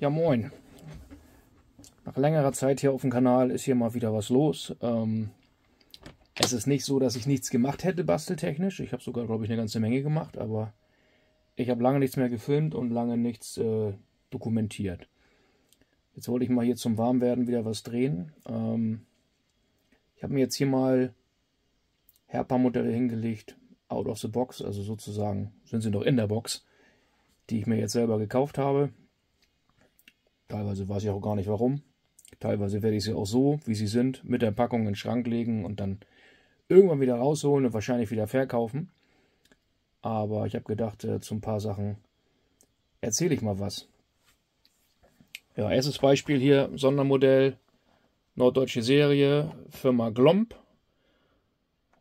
Ja, moin. Nach längerer Zeit hier auf dem Kanal ist hier mal wieder was los. Ähm, es ist nicht so, dass ich nichts gemacht hätte basteltechnisch. Ich habe sogar, glaube ich, eine ganze Menge gemacht, aber ich habe lange nichts mehr gefilmt und lange nichts äh, dokumentiert. Jetzt wollte ich mal hier zum Warmwerden wieder was drehen. Ähm, ich habe mir jetzt hier mal Herpa-Modelle hingelegt, out of the box, also sozusagen sind sie noch in der Box, die ich mir jetzt selber gekauft habe. Teilweise weiß ich auch gar nicht warum. Teilweise werde ich sie auch so, wie sie sind, mit der Packung in den Schrank legen und dann irgendwann wieder rausholen und wahrscheinlich wieder verkaufen. Aber ich habe gedacht, äh, zu ein paar Sachen erzähle ich mal was. Ja, erstes Beispiel hier, Sondermodell, norddeutsche Serie, Firma Glomp.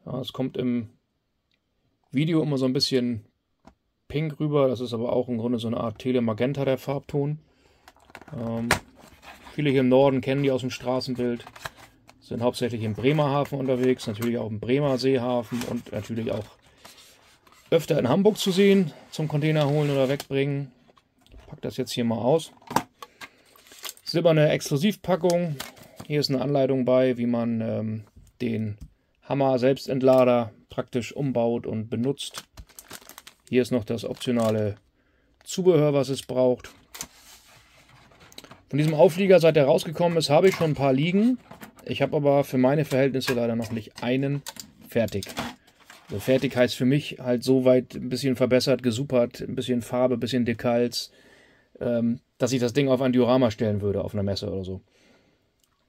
Ja, es kommt im Video immer so ein bisschen pink rüber. Das ist aber auch im Grunde so eine Art Telemagenta, der Farbton. Ähm, viele hier im Norden kennen die aus dem Straßenbild. Sind hauptsächlich im Bremerhaven unterwegs, natürlich auch im Bremer Seehafen und natürlich auch öfter in Hamburg zu sehen, zum Container holen oder wegbringen. Ich packe das jetzt hier mal aus. Silberne Exklusivpackung. Hier ist eine Anleitung bei, wie man ähm, den Hammer Selbstentlader praktisch umbaut und benutzt. Hier ist noch das optionale Zubehör, was es braucht. Von diesem Auflieger, seit er rausgekommen ist, habe ich schon ein paar liegen. Ich habe aber für meine Verhältnisse leider noch nicht einen fertig. Also fertig heißt für mich halt so weit ein bisschen verbessert, gesupert, ein bisschen Farbe, ein bisschen Dekals, ähm, dass ich das Ding auf ein Diorama stellen würde, auf einer Messe oder so.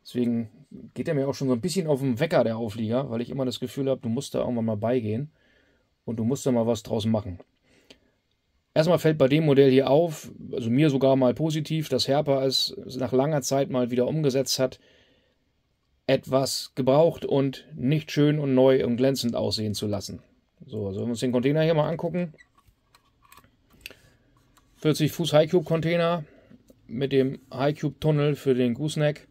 Deswegen geht er mir auch schon so ein bisschen auf den Wecker, der Auflieger, weil ich immer das Gefühl habe, du musst da irgendwann mal beigehen und du musst da mal was draus machen. Erstmal fällt bei dem Modell hier auf, also mir sogar mal positiv, dass Herpa es nach langer Zeit mal wieder umgesetzt hat, etwas gebraucht und nicht schön und neu und glänzend aussehen zu lassen. So, also wenn wir uns den Container hier mal angucken. 40 Fuß High Cube Container mit dem High Cube Tunnel für den Gooseneck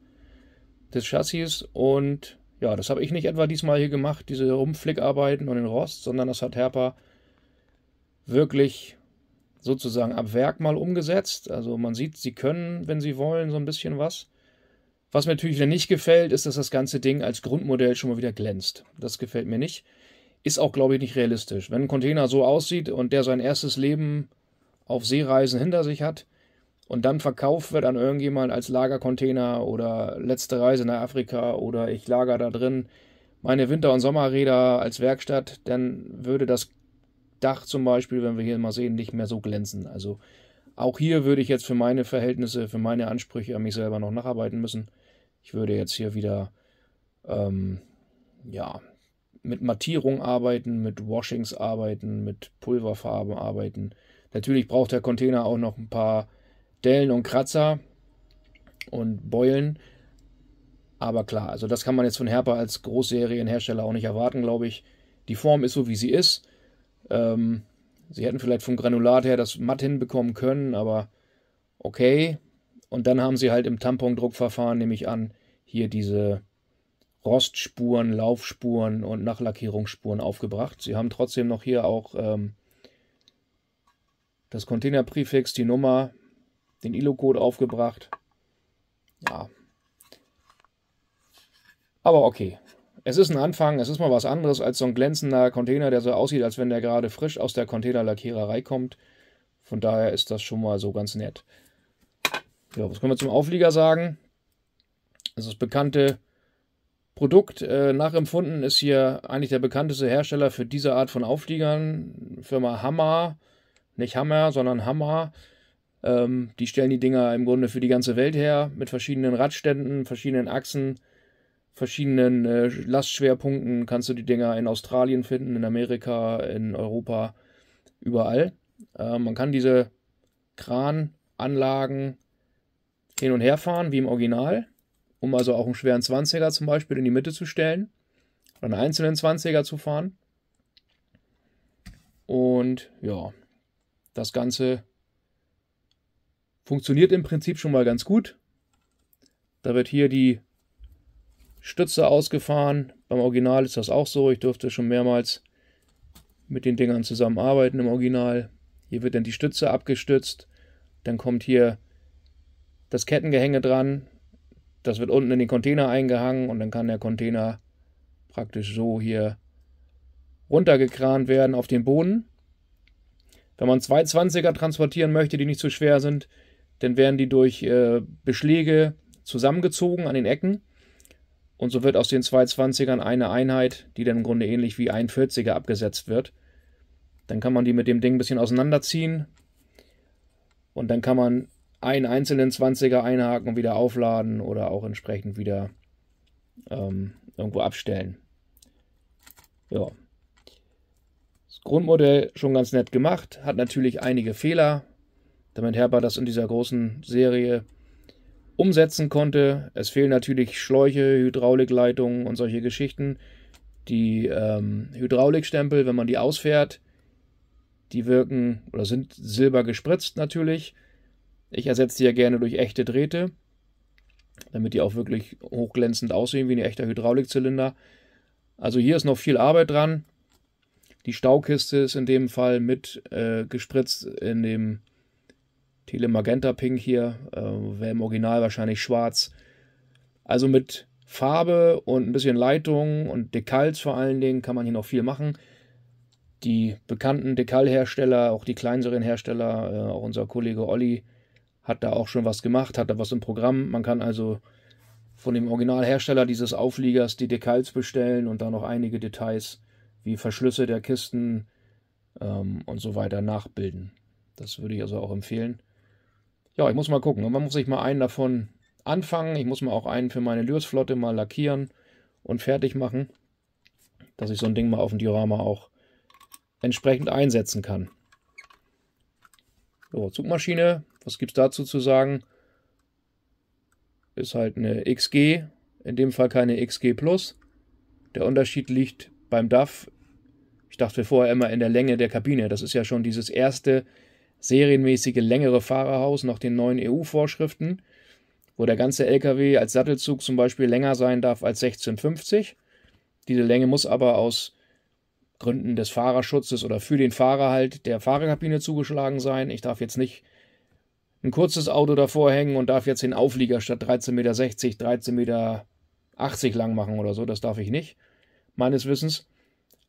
des Chassis und ja, das habe ich nicht etwa diesmal hier gemacht, diese Rumpflickarbeiten und den Rost, sondern das hat Herpa wirklich sozusagen ab Werk mal umgesetzt. Also man sieht, sie können, wenn sie wollen, so ein bisschen was. Was mir natürlich wieder nicht gefällt, ist, dass das ganze Ding als Grundmodell schon mal wieder glänzt. Das gefällt mir nicht. Ist auch, glaube ich, nicht realistisch. Wenn ein Container so aussieht und der sein erstes Leben auf Seereisen hinter sich hat und dann verkauft wird an irgendjemand als Lagercontainer oder letzte Reise nach Afrika oder ich lager da drin meine Winter- und Sommerräder als Werkstatt, dann würde das Dach zum Beispiel, wenn wir hier mal sehen, nicht mehr so glänzen. Also auch hier würde ich jetzt für meine Verhältnisse, für meine Ansprüche an mich selber noch nacharbeiten müssen. Ich würde jetzt hier wieder ähm, ja, mit Mattierung arbeiten, mit Washings arbeiten, mit Pulverfarben arbeiten. Natürlich braucht der Container auch noch ein paar Dellen und Kratzer und Beulen. Aber klar, also das kann man jetzt von Herpa als Großserienhersteller auch nicht erwarten, glaube ich. Die Form ist so, wie sie ist. Ähm, sie hätten vielleicht vom Granulat her das matt hinbekommen können, aber okay. Und dann haben sie halt im Tampondruckverfahren, nehme ich an, hier diese Rostspuren, Laufspuren und Nachlackierungsspuren aufgebracht. Sie haben trotzdem noch hier auch ähm, das Containerpräfix, die Nummer, den ILO-Code aufgebracht. Ja. Aber okay, es ist ein Anfang, es ist mal was anderes als so ein glänzender Container, der so aussieht, als wenn der gerade frisch aus der Containerlackiererei kommt. Von daher ist das schon mal so ganz nett. Ja, was können wir zum Auflieger sagen? Das ist das bekannte Produkt. Äh, nachempfunden ist hier eigentlich der bekannteste Hersteller für diese Art von Aufliegern. Firma Hammer. Nicht Hammer, sondern Hammer. Ähm, die stellen die Dinger im Grunde für die ganze Welt her. Mit verschiedenen Radständen, verschiedenen Achsen verschiedenen äh, Lastschwerpunkten kannst du die Dinger in Australien finden, in Amerika, in Europa, überall. Äh, man kann diese Krananlagen hin und her fahren, wie im Original, um also auch einen schweren 20er zum Beispiel in die Mitte zu stellen oder einen einzelnen 20er zu fahren. Und ja, das Ganze funktioniert im Prinzip schon mal ganz gut. Da wird hier die Stütze ausgefahren. Beim Original ist das auch so. Ich durfte schon mehrmals mit den Dingern zusammenarbeiten im Original. Hier wird dann die Stütze abgestützt. Dann kommt hier das Kettengehänge dran. Das wird unten in den Container eingehangen und dann kann der Container praktisch so hier runtergekrant werden auf den Boden. Wenn man 220er transportieren möchte, die nicht zu schwer sind, dann werden die durch äh, Beschläge zusammengezogen an den Ecken. Und so wird aus den 220ern eine Einheit, die dann im Grunde ähnlich wie ein 40er abgesetzt wird. Dann kann man die mit dem Ding ein bisschen auseinanderziehen. Und dann kann man einen einzelnen 20er einhaken und wieder aufladen oder auch entsprechend wieder ähm, irgendwo abstellen. Ja. Das Grundmodell schon ganz nett gemacht, hat natürlich einige Fehler, damit Herber das in dieser großen Serie umsetzen konnte. Es fehlen natürlich Schläuche, Hydraulikleitungen und solche Geschichten. Die ähm, Hydraulikstempel, wenn man die ausfährt, die wirken oder sind silber gespritzt natürlich. Ich ersetze die ja gerne durch echte Drähte, damit die auch wirklich hochglänzend aussehen wie ein echter Hydraulikzylinder. Also hier ist noch viel Arbeit dran. Die Staukiste ist in dem Fall mit äh, gespritzt in dem Telemagenta Pink hier. Äh, Wäre im Original wahrscheinlich schwarz. Also mit Farbe und ein bisschen Leitung und Dekals vor allen Dingen kann man hier noch viel machen. Die bekannten Dekalhersteller, auch die kleineren Hersteller, äh, auch unser Kollege Olli, hat da auch schon was gemacht, hat da was im Programm. Man kann also von dem Originalhersteller dieses Aufliegers die Dekals bestellen und da noch einige Details wie Verschlüsse der Kisten ähm, und so weiter nachbilden. Das würde ich also auch empfehlen. Ja, ich muss mal gucken. Man muss sich mal einen davon anfangen. Ich muss mal auch einen für meine Lürsflotte mal lackieren und fertig machen, dass ich so ein Ding mal auf dem Diorama auch entsprechend einsetzen kann. So, Zugmaschine, was gibt es dazu zu sagen? Ist halt eine XG, in dem Fall keine XG Plus. Der Unterschied liegt beim DAF, ich dachte vorher immer in der Länge der Kabine. Das ist ja schon dieses erste serienmäßige längere Fahrerhaus nach den neuen EU-Vorschriften, wo der ganze LKW als Sattelzug zum Beispiel länger sein darf als 1650. Diese Länge muss aber aus Gründen des Fahrerschutzes oder für den Fahrer halt der Fahrerkabine zugeschlagen sein. Ich darf jetzt nicht ein kurzes Auto davor hängen und darf jetzt den Auflieger statt 13,60 Meter 13,80 Meter lang machen oder so. Das darf ich nicht, meines Wissens.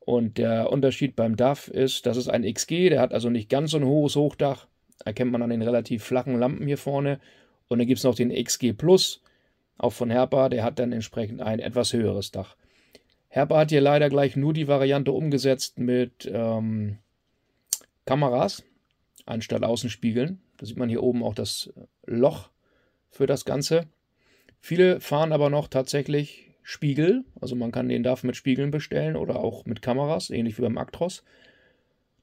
Und der Unterschied beim DAF ist, das ist ein XG, der hat also nicht ganz so ein hohes Hochdach. Erkennt man an den relativ flachen Lampen hier vorne. Und dann gibt es noch den XG Plus, auch von Herpa, der hat dann entsprechend ein etwas höheres Dach. Herber hat hier leider gleich nur die Variante umgesetzt mit ähm, Kameras anstatt Außenspiegeln. Da sieht man hier oben auch das Loch für das Ganze. Viele fahren aber noch tatsächlich Spiegel, also man kann den DAF mit Spiegeln bestellen oder auch mit Kameras, ähnlich wie beim Actros.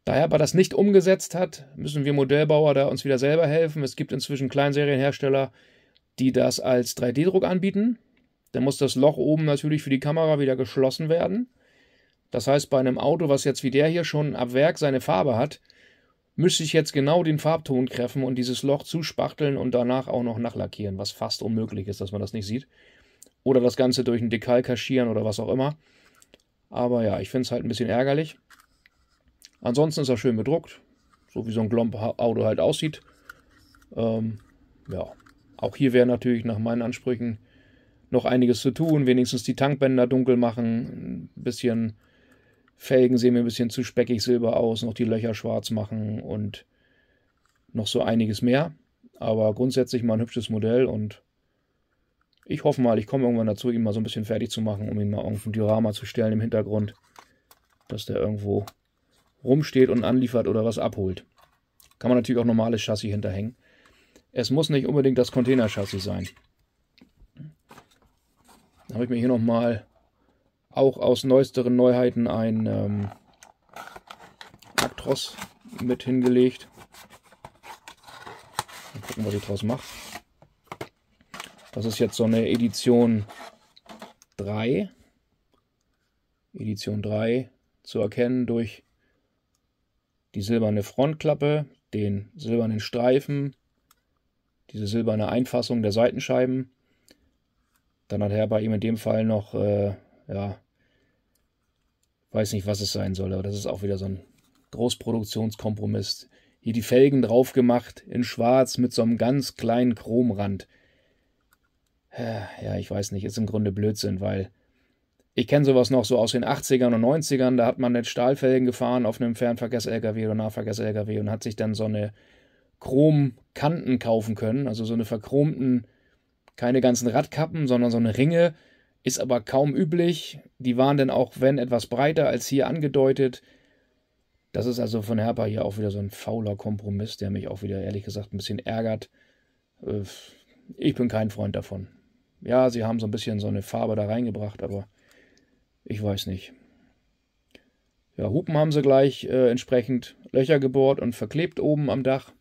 Da Herber das nicht umgesetzt hat, müssen wir Modellbauer da uns wieder selber helfen. Es gibt inzwischen Kleinserienhersteller, die das als 3D-Druck anbieten. Dann muss das Loch oben natürlich für die Kamera wieder geschlossen werden. Das heißt, bei einem Auto, was jetzt wie der hier schon ab Werk seine Farbe hat, müsste ich jetzt genau den Farbton treffen und dieses Loch zuspachteln und danach auch noch nachlackieren, was fast unmöglich ist, dass man das nicht sieht. Oder das Ganze durch ein Dekal kaschieren oder was auch immer. Aber ja, ich finde es halt ein bisschen ärgerlich. Ansonsten ist er schön bedruckt, so wie so ein Glomp-Auto halt aussieht. Ähm, ja, auch hier wäre natürlich nach meinen Ansprüchen noch einiges zu tun. Wenigstens die Tankbänder dunkel machen. Ein bisschen Felgen sehen mir ein bisschen zu speckig silber aus. Noch die Löcher schwarz machen und noch so einiges mehr. Aber grundsätzlich mal ein hübsches Modell und ich hoffe mal, ich komme irgendwann dazu, ihn mal so ein bisschen fertig zu machen, um ihn mal auf ein Diorama zu stellen im Hintergrund, dass der irgendwo rumsteht und anliefert oder was abholt. Kann man natürlich auch normales Chassis hinterhängen. Es muss nicht unbedingt das Containerchassis sein. Dann habe ich mir hier nochmal auch aus neuesteren Neuheiten ein ähm, Actros mit hingelegt. Mal gucken, was ich draus mache. Das ist jetzt so eine Edition 3. Edition 3 zu erkennen durch die silberne Frontklappe, den silbernen Streifen, diese silberne Einfassung der Seitenscheiben dann hat er bei ihm in dem Fall noch, äh, ja, weiß nicht, was es sein soll, aber das ist auch wieder so ein Großproduktionskompromiss. hier die Felgen drauf gemacht in schwarz mit so einem ganz kleinen Chromrand. Ja, ich weiß nicht, ist im Grunde Blödsinn, weil ich kenne sowas noch so aus den 80ern und 90ern, da hat man mit Stahlfelgen gefahren auf einem Fernverkehrs-LKW oder Nahverkehrs-LKW und hat sich dann so eine Chromkanten kaufen können, also so eine verchromten, keine ganzen Radkappen, sondern so eine Ringe, ist aber kaum üblich. Die waren dann auch, wenn etwas breiter als hier angedeutet, das ist also von Herpa hier auch wieder so ein fauler Kompromiss, der mich auch wieder ehrlich gesagt ein bisschen ärgert. Äh, ich bin kein Freund davon. Ja, sie haben so ein bisschen so eine Farbe da reingebracht, aber ich weiß nicht. Ja, Hupen haben sie gleich äh, entsprechend Löcher gebohrt und verklebt oben am Dach,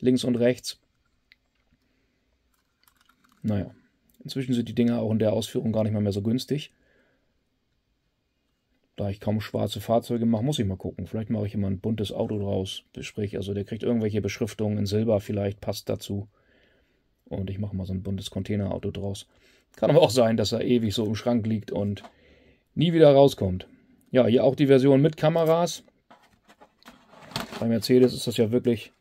links und rechts. Naja, inzwischen sind die Dinger auch in der Ausführung gar nicht mal mehr so günstig. Da ich kaum schwarze Fahrzeuge mache, muss ich mal gucken. Vielleicht mache ich immer ein buntes Auto draus. Sprich, also der kriegt irgendwelche Beschriftungen in Silber, vielleicht passt dazu. Und ich mache mal so ein buntes Containerauto draus. Kann aber auch sein, dass er ewig so im Schrank liegt und nie wieder rauskommt. Ja, hier auch die Version mit Kameras. Bei Mercedes ist das ja wirklich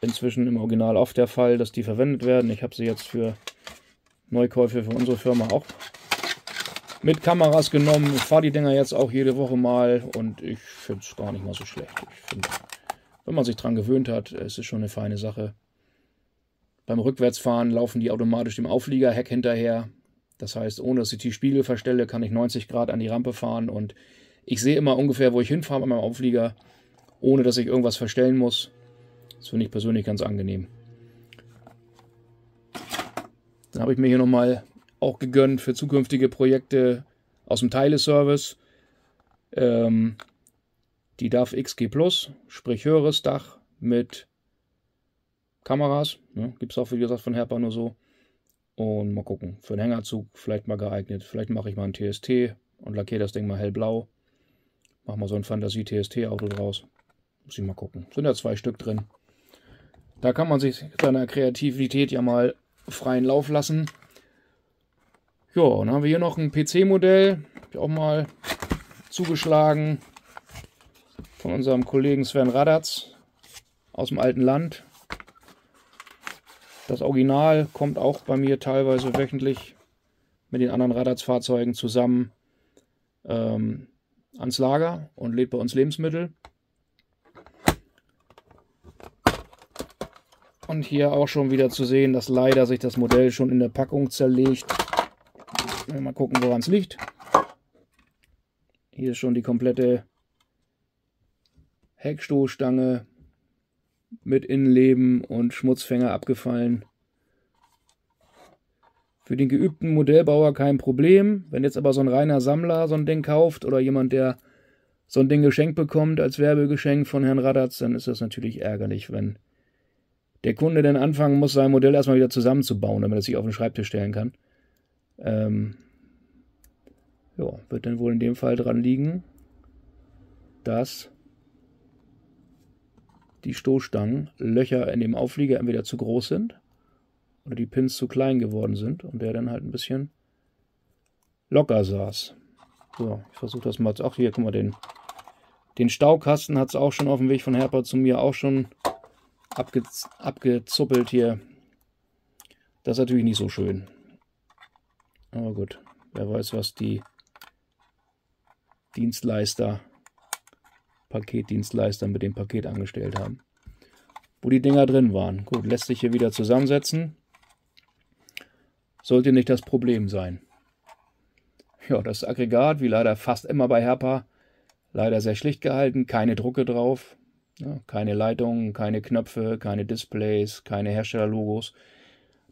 inzwischen im Original oft der Fall, dass die verwendet werden. Ich habe sie jetzt für Neukäufe für unsere Firma auch mit Kameras genommen. Ich fahre die Dinger jetzt auch jede Woche mal und ich finde es gar nicht mal so schlecht. Ich finde, wenn man sich dran gewöhnt hat, es ist schon eine feine Sache. Beim Rückwärtsfahren laufen die automatisch dem Aufliegerheck hinterher. Das heißt, ohne dass ich die Spiegel verstelle, kann ich 90 Grad an die Rampe fahren und ich sehe immer ungefähr, wo ich hinfahre mit meinem Auflieger, ohne dass ich irgendwas verstellen muss. Das finde ich persönlich ganz angenehm. Dann habe ich mir hier nochmal auch gegönnt für zukünftige Projekte aus dem Teileservice. Ähm, die DAF XG Plus, sprich höheres Dach mit Kameras. Ne? Gibt es auch, wie gesagt, von Herpa nur so. Und mal gucken, für einen Hängerzug vielleicht mal geeignet. Vielleicht mache ich mal ein TST und lackiere das Ding mal hellblau. Mach mal so ein Fantasie-TST-Auto draus. Muss ich mal gucken. Sind ja zwei Stück drin. Da kann man sich seiner Kreativität ja mal freien Lauf lassen. Ja, dann haben wir hier noch ein PC-Modell. Auch mal zugeschlagen von unserem Kollegen Sven Radatz aus dem alten Land. Das Original kommt auch bei mir teilweise wöchentlich mit den anderen Radatz-Fahrzeugen zusammen ähm, ans Lager und lädt bei uns Lebensmittel. Und hier auch schon wieder zu sehen, dass leider sich das Modell schon in der Packung zerlegt. Mal gucken, woran es liegt. Hier ist schon die komplette Heckstoßstange mit Innenleben und Schmutzfänger abgefallen. Für den geübten Modellbauer kein Problem. Wenn jetzt aber so ein reiner Sammler so ein Ding kauft oder jemand, der so ein Ding geschenkt bekommt als Werbegeschenk von Herrn Radatz, dann ist das natürlich ärgerlich, wenn der Kunde dann anfangen muss, sein Modell erstmal wieder zusammenzubauen, damit er sich auf den Schreibtisch stellen kann. Ähm, ja, wird dann wohl in dem Fall dran liegen, dass die Stoßstangen Löcher in dem Auflieger entweder zu groß sind oder die Pins zu klein geworden sind und der dann halt ein bisschen locker saß. So, ich versuche das mal. Auch hier, guck mal, den, den Staukasten hat es auch schon auf dem Weg von Herper zu mir auch schon abge, abgezuppelt hier. Das ist natürlich nicht so schön. Aber gut, wer weiß, was die Dienstleister, Paketdienstleister mit dem Paket angestellt haben. Wo die Dinger drin waren. Gut, lässt sich hier wieder zusammensetzen. Sollte nicht das Problem sein. Ja, das Aggregat, wie leider fast immer bei Herpa, leider sehr schlicht gehalten, keine Drucke drauf, ja, keine Leitungen, keine Knöpfe, keine Displays, keine Herstellerlogos.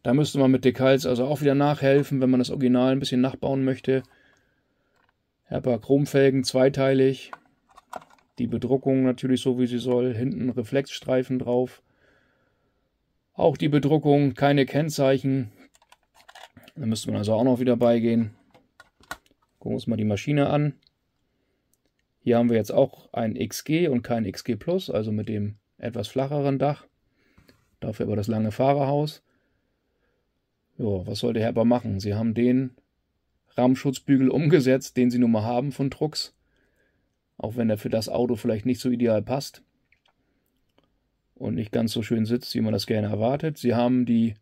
Da müsste man mit Decals also auch wieder nachhelfen, wenn man das Original ein bisschen nachbauen möchte. Herpa Chromfelgen zweiteilig. Die Bedruckung natürlich so wie sie soll. Hinten Reflexstreifen drauf. Auch die Bedruckung, keine Kennzeichen. Da müsste man also auch noch wieder beigehen. Gucken wir uns mal die Maschine an. Hier haben wir jetzt auch ein XG und kein XG Plus, also mit dem etwas flacheren Dach. Dafür aber das lange Fahrerhaus. Ja, was soll der Herber machen? Sie haben den Rahmenschutzbügel umgesetzt, den sie nun mal haben von Trucks. Auch wenn er für das Auto vielleicht nicht so ideal passt. und nicht ganz so schön sitzt, wie man das gerne erwartet. Sie haben die,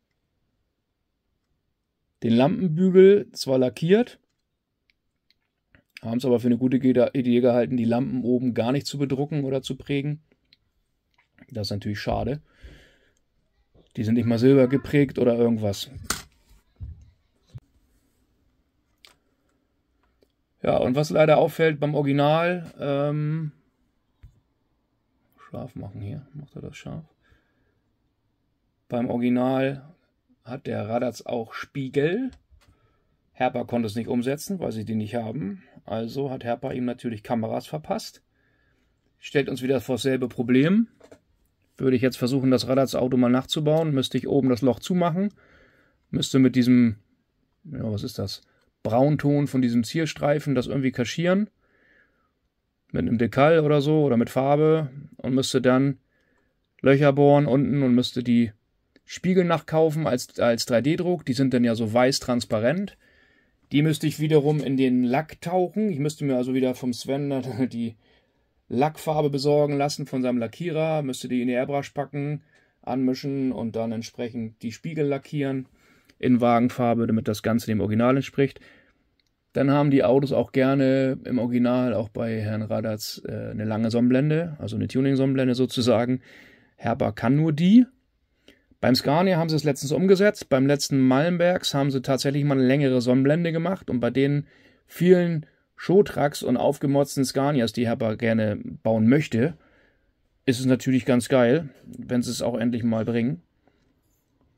den Lampenbügel zwar lackiert, haben es aber für eine gute Idee gehalten, die Lampen oben gar nicht zu bedrucken oder zu prägen. Das ist natürlich schade. Die sind nicht mal silber geprägt oder irgendwas. Ja, und was leider auffällt beim Original, ähm, scharf machen hier, macht er das scharf. Beim Original hat der Radatz auch Spiegel. Herper konnte es nicht umsetzen, weil sie die nicht haben. Also hat Herper ihm natürlich Kameras verpasst. Stellt uns wieder vor dasselbe Problem. Würde ich jetzt versuchen, das Radatz-Auto mal nachzubauen, müsste ich oben das Loch zumachen. Müsste mit diesem, ja, was ist das? Braunton von diesem Zierstreifen das irgendwie kaschieren. Mit einem Dekal oder so oder mit Farbe und müsste dann Löcher bohren unten und müsste die Spiegel nachkaufen als, als 3D-Druck. Die sind dann ja so weiß transparent. Die müsste ich wiederum in den Lack tauchen. Ich müsste mir also wieder vom Sven die Lackfarbe besorgen lassen von seinem Lackierer. Müsste die in die Airbrush packen, anmischen und dann entsprechend die Spiegel lackieren in Wagenfarbe, damit das Ganze dem Original entspricht. Dann haben die Autos auch gerne im Original, auch bei Herrn Radatz, äh, eine lange Sonnenblende, also eine Tuning-Sonnenblende sozusagen. Herber kann nur die. Beim Scania haben sie es letztens umgesetzt. Beim letzten Malmbergs haben sie tatsächlich mal eine längere Sonnenblende gemacht. Und bei den vielen Showtrucks und aufgemotzten Scanias, die Herber gerne bauen möchte, ist es natürlich ganz geil, wenn sie es auch endlich mal bringen.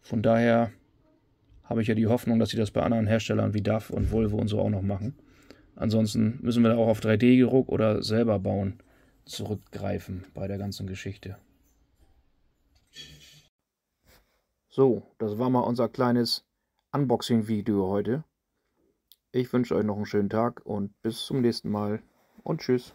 Von daher habe ich ja die Hoffnung, dass sie das bei anderen Herstellern wie DAF und Volvo und so auch noch machen. Ansonsten müssen wir da auch auf 3D-Gedruck oder selber bauen zurückgreifen bei der ganzen Geschichte. So, das war mal unser kleines Unboxing-Video heute. Ich wünsche euch noch einen schönen Tag und bis zum nächsten Mal und tschüss.